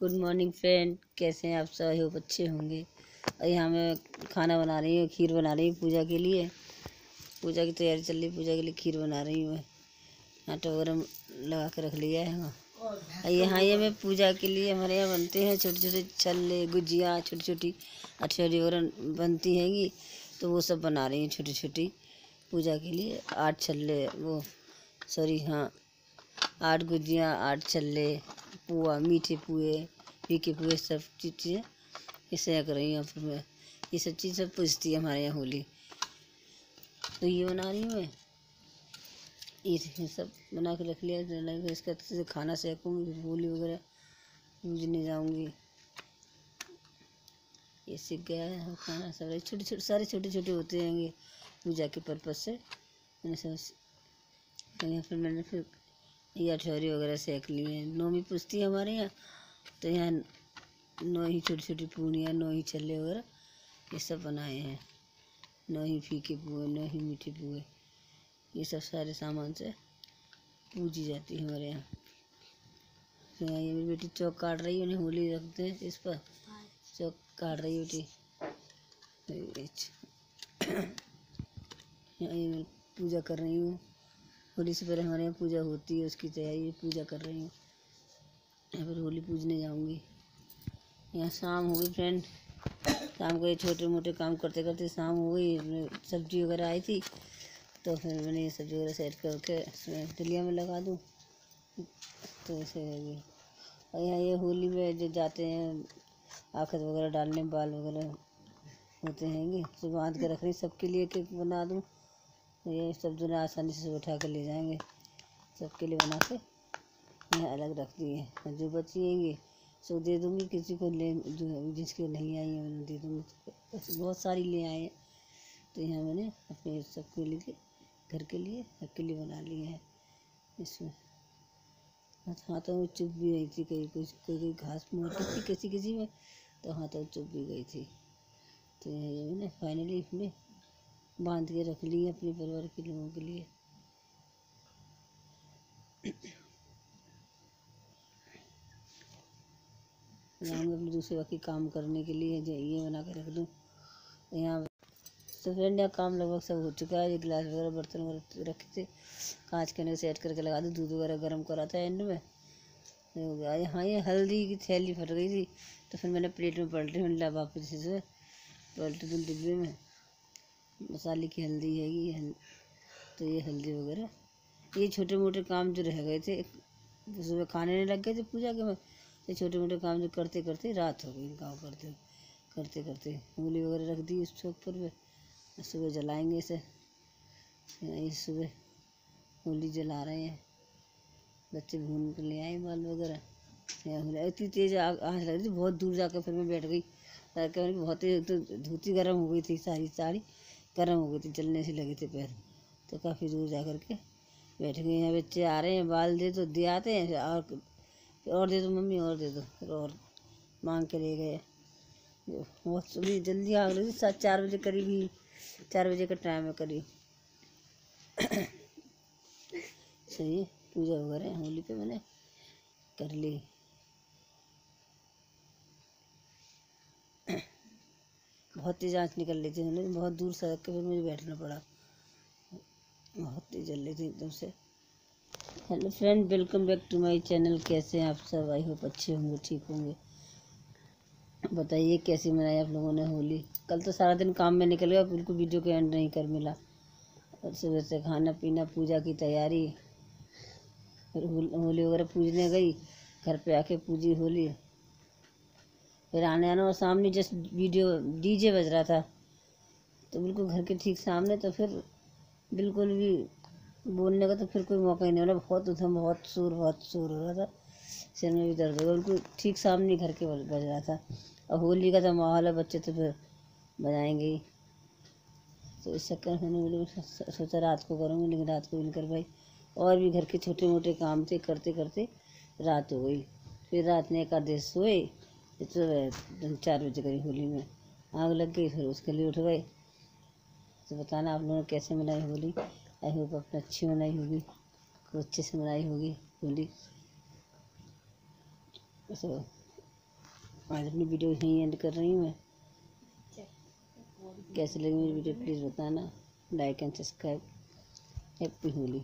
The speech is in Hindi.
गुड मॉर्निंग फ्रेंड, कैसे हैं आप सब? अच्छे होंगे। और यहाँ मैं खाना बना रही हूँ, खीर बना रही हूँ पूजा के लिए। पूजा की तैयारी चल रही है, पूजा के लिए खीर बना रही हूँ मैं। आटा वगैरह लगा के रख लिया है और यहाँ ये मैं पूजा के लिए हमारे यहाँ बनते हैं छोटे छोटे छल्ले, गुजिया, छोटी छोटी अठौरी वगैरह बनती हैंगी तो वो सब बना रही हूँ छोटी छोटी पूजा के लिए। आठ छल्ले, वो सॉरी हाँ आठ गुजिया, आठ छल्ले पुआ, मीठे पुए, फीके पुए, सब चीज़ें इसे कर रही हूँ फिर मैं ये सब चीज़ सब पूछती है हमारे यहाँ होली। तो ये बना रही हूँ मैं। ये सब बना के रख लिया फिर इसका अच्छे से खाना सेकूँगी फिर होली वगैरह पूजने जाऊँगी। ये सीख गया है खाना सब छोटे छोटे, सारे छोटे छोटे होते हैंगे पूजा के पर्पज़ से। मैंने सब फिर मैंने फिर ये अठौरी वगैरह सेक ली है। नौमी पुस्ती है हमारे यहाँ तो यहाँ नौ ही छोटी छोटी पूनियाँ, नौ ही छल्ले वगैरह, ये सब बनाए हैं। नौ ही फीके पुए नौ ही मीठे पुए ये सब सारे सामान से पूजी जाती है हमारे यहाँ। तो यहाँ ये मेरी बेटी चौक काट रही है, उन्हें होली रखते हैं इस पर। चौक काट रही बेटी। यहाँ ये मैं पूजा कर रही हूँ। होली से पहले हमारे यहाँ पूजा होती है, उसकी तैयारी पूजा कर रही हूँ। यहाँ पर होली पूजने जाऊँगी। यहाँ शाम हो गई फ्रेंड। शाम को ये छोटे मोटे काम करते करते शाम हो गई सब्ज़ी वगैरह आई थी तो फिर मैंने ये सब्ज़ी वगैरह सेट करके दलिया में लगा दूँ। तो ऐसे और यहाँ ये होली में जो जाते हैं, आखत वगैरह डालने, बाल वगैरह होते हैं तो बाँध के रख रही सबके लिए केक बना दूँ। ये सब जो आसानी से उठा कर ले जाएँगे। सबके लिए बना के यहाँ अलग रख दिए जो बचिएँगे, सो दे दूँगी। किसी को ले, जो जिसके नहीं आई है मैंने दे दूँगी। बहुत सारी ले आए हैं। तो यहाँ मैंने अपने सबके लिए, घर के लिए सबके लिए बना लिए हैं। इसमें हाथों में चुप भी गई थी। कहीं कुछ कोई कोई घास मोटी थी किसी किसी में तो हाथों में चुप भी गई थी। तो ये मैंने फाइनली इसमें बाँध के रख ली अपने परिवार के लोगों के लिए। जाऊँगी अपने दूसरे बाकी काम करने के लिए ये बना के रख दूँ। यहाँ तो फ्रेंड यहाँ काम लगभग सब हो चुका है ये गिलास वगैरह बर्तन वगैरह रखे थे। कांच के अंदर सेट करके लगा दूँ, दूध वगैरह गर्म करा था एंड में। हो गया। यहाँ ये हल्दी की थैली फट गई थी तो फिर मैंने प्लेट में पलटी मिला वापस से पलटी दूँ डिब्बे में। मसाले की हल्दी है ये तो ये हल्दी वगैरह। ये छोटे मोटे काम जो रह गए थे सुबह खाने लग गए थे पूजा के में ये छोटे मोटे काम जो करते करते रात हो गई काम करते करते करते। मूली वगैरह रख दी उस चौक पर सुबह जलाएँगे इसे। ये सुबह होली जला रहे हैं। बच्चे भून कर ले आए बाल वगैरह। इतनी तेज़ आग लग रही थी, बहुत दूर जाकर फिर मैं बैठ गई। बहुत ही तो धोती गर्म हो गई थी सारी साड़ी। गर्म हो गई थी, जलने से लगे थे पैर। तो काफ़ी दूर जा कर के बैठ गए। हैं बच्चे आ रहे हैं, बाल दे तो दे आते हैं और और दे दो, मम्मी और दे दो, फिर और मांग के ले गए। बहुत सुबह जल्दी आ गई सात चार बजे करीब ही, चार बजे का टाइम है करीब। सही पूजा वगैरह होली पे मैंने कर ली। बहुत तेज़ आँच निकल रही थी उन्हें बहुत दूर सड़क के फिर मुझे बैठना पड़ा। बहुत तेज़ जल रही थी एकदम से। Hello friend welcome back to my channel कैसे हैं आप सब? आई होप अच्छे होंगे, ठीक होंगे। बताइए, कैसी मनाई आप लोगों ने होली? कल तो सारा दिन काम में निकल गया बिल्कुल वीडियो को एंड नहीं कर मिला। और सुबह से खाना पीना, पूजा की तैयारी फिर होली वगैरह पूजने गई, घर पे आके पूजी होली। फिर आने आना और सामने जस्ट वीडियो डीजे बज रहा था। तो बिल्कुल घर के ठीक सामने तो फिर बिल्कुल भी बोलने का तो फिर कोई मौका ही नहीं रहा बहुत उधम, बहुत शोर बहुत शोर हो रहा था। सिर में भी दर्द हो गया। बिल्कुल ठीक सामने घर के बज रहा था। और होली का तो माहौल है, बच्चे तो फिर बजाएँगे ही। तो इस चक्कर में मैंने सोचा रात को करूँगी, लेकिन रात को भी नहीं कर पाई और भी घर के छोटे मोटे काम थे करते करते रात हो गई। फिर रात में एक आधे सोए तो चार बजे करीब होली में आग लग गई, फिर उसके लिए उठ गए। तो बताना आप लोगों ने कैसे मनाई होली? आई होप अपने अच्छी मनाई होगी खूब अच्छे से मनाई होगी होली। तो आज अपनी वीडियो यहीं एंड कर रही हूँ मैं। कैसे लगी मेरी वीडियो प्लीज़ बताना। Like and subscribe happy Holi.